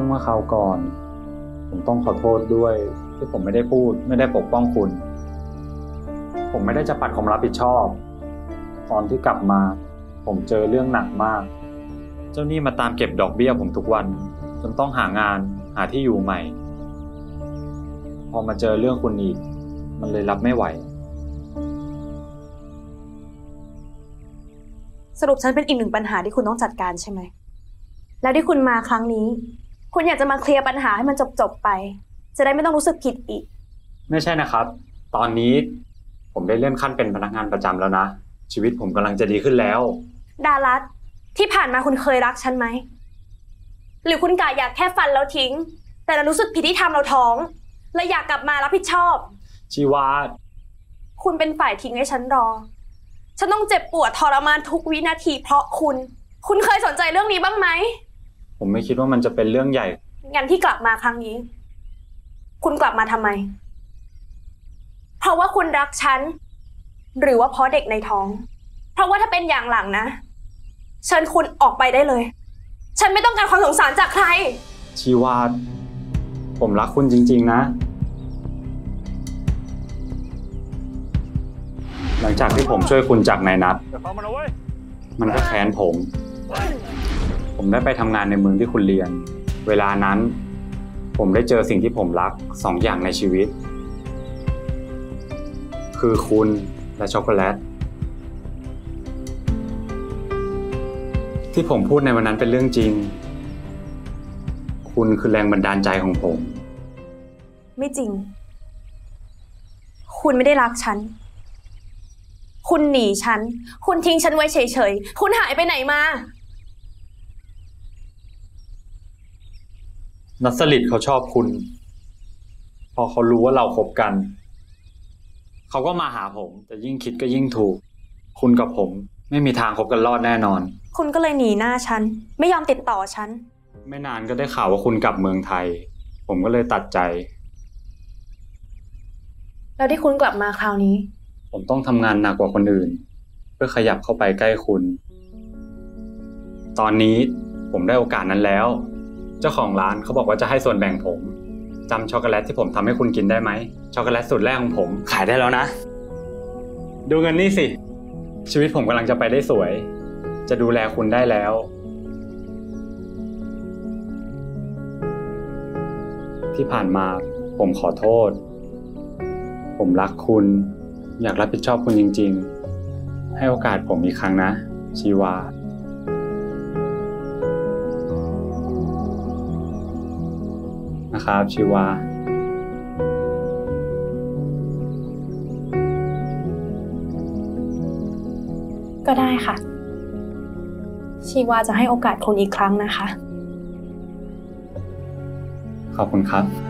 รื่องเมื่อคราวก่อน ผมต้องขอโทษด้วย ที่ผมไม่ได้พูด ไม่ได้ปกป้องคุณ ผมไม่ได้จะปัดความรับผิดชอบ ตอนที่กลับมา ผมเจอเรื่องหนักมาก เจ้าหนี้มาตามเก็บดอกเบี้ยผมทุกวัน จนต้องหางานหาที่อยู่ใหม่ พอมาเจอเรื่องคุณอีก มันเลยรับไม่ไหว สรุปฉันเป็นอีกหนึ่งปัญหาที่คุณต้องจัดการใช่ไหม แล้วที่คุณมาครั้งนี้ คุณอยากจะมาเคลียร์ปัญหาให้มันจบๆไป จะได้ไม่ต้องรู้สึกผิดอีก ไม่ใช่นะครับ ตอนนี้ผมได้เลื่อนขั้นเป็นพนักงานประจำแล้วนะ ชีวิตผมกำลังจะดีขึ้นแล้ว ดารัตที่ผ่านมาคุณเคยรักฉันไหม หรือคุณกะอยากแค่ฟันแล้วทิ้ง แต่เรารู้สึกผิดที่ทำเราท้องเลยอยากกลับมารับผิดชอบ ชีวาคุณเป็นฝ่ายทิ้งให้ฉันรอ ฉันต้องเจ็บปวดทรมานทุกวินาทีเพราะคุณ คุณเคยสนใจเรื่องนี้บ้างไหม ผมไม่คิดว่ามันจะเป็นเรื่องใหญ่ งั้นที่กลับมาครั้งนี้ คุณกลับมาทำไม เพราะว่าคุณรักฉัน หรือว่าเพราะเด็กในท้อง เพราะว่าถ้าเป็นอย่างหลังนะ เชิญคุณออกไปได้เลย ฉันไม่ต้องการความสงสารจากใคร ชีวาผมรักคุณจริง ๆ นะ หลังจากที่ผมช่วยคุณจากนายนัทอย่าฟังมันเอาไว้มันก็แค้นผม ผมได้ไปทำงานในเมืองที่คุณเรียน เวลานั้น ผมได้เจอสิ่งที่ผมรักสองอย่างในชีวิต คือคุณและช็อกโกแลต ที่ผมพูดในวันนั้นเป็นเรื่องจริง คุณคือแรงบันดาลใจของผม ไม่จริง คุณไม่ได้รักฉัน คุณหนีฉัน คุณทิ้งฉันไว้เฉยๆ คุณหายไปไหนมา นัสลิดเขาชอบคุณ พอเขารู้ว่าเราคบกัน เขาก็มาหาผม แต่ยิ่งคิดก็ยิ่งถูก คุณกับผมไม่มีทางคบกันรอดแน่นอน คุณก็เลยหนีหน้าฉัน ไม่ยอมติดต่อฉัน ไม่นานก็ได้ข่าวว่าคุณกลับเมืองไทย ผมก็เลยตัดใจ แล้วที่คุณกลับมาคราวนี้ ผมต้องทำงานหนักกว่าคนอื่น เพื่อขยับเข้าไปใกล้คุณ ตอนนี้ผมได้โอกาสนั้นแล้ว เจ้าของร้านเขาบอกว่าจะให้ส่วนแบ่งผมจำช็อกโกแลตที่ผมทำให้คุณกินได้ไหมช็อกโกแลตสูตรแรกของผมขายได้แล้วนะ ดูเงินนี่สิ ชีวิตผมกำลังจะไปได้สวย จะดูแลคุณได้แล้ว ที่ผ่านมาผมขอโทษ ผมรักคุณ อยากรับผิดชอบคุณจริง ๆ ให้โอกาสผมอีกครั้งนะ ชีวา นะครับชีวาก็ได้ค่ะ ชีวาจะให้โอกาสคุณอีกครั้งนะคะ ขอบคุณครับ